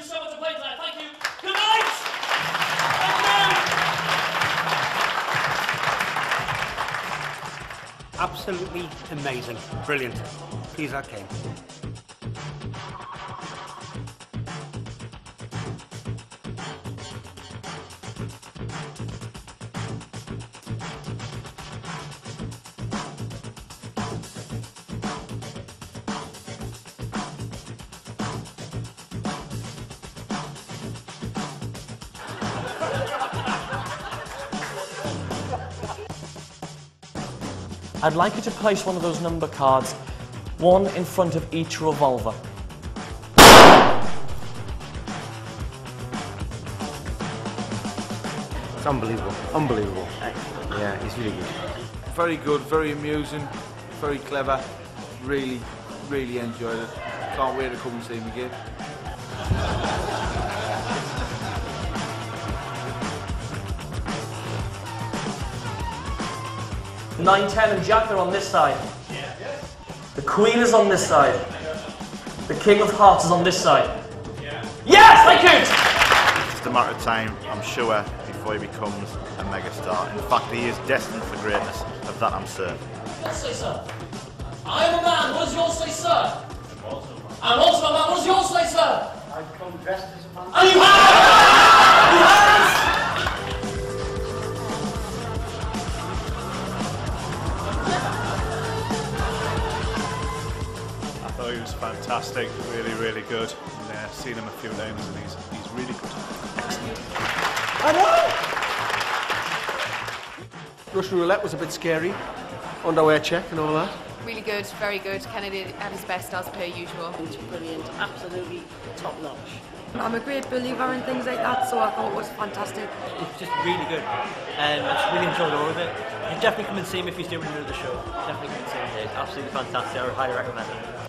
you so much for playing tonight. Thank you. Good night. Thank you. Absolutely amazing. Brilliant. Please, that came. I'd like you to place one of those number cards, one in front of each revolver. It's unbelievable. Unbelievable. Yeah, he's really good. Very good, very amusing, very clever. Really, really enjoyed it. Can't wait to come and see him again. Nine, ten, and Jack are on this side. The Queen is on this side. The King of Hearts is on this side. Yes, I could! It's just a matter of time, I'm sure, before he becomes a megastar. In fact, he is destined for greatness. Of that, I'm certain. What say, sir? I am a man. What does yours say, sir? I'm also a man. What does yours say, sir? I've come dressed as a man. He was fantastic, really, really good. And, uh, seen him a few times and he's, he's really good. Russian roulette was a bit scary. Underwear check and all that. Really good, very good. Kennedy at his best as per usual. brilliant, absolutely top notch. I'm a great believer in things like that, so I thought it was fantastic. It's just really good. Um, I just really enjoyed all of it. You definitely come and see him if he's doing another show. Definitely come and see him. It's absolutely fantastic. I would highly recommend it.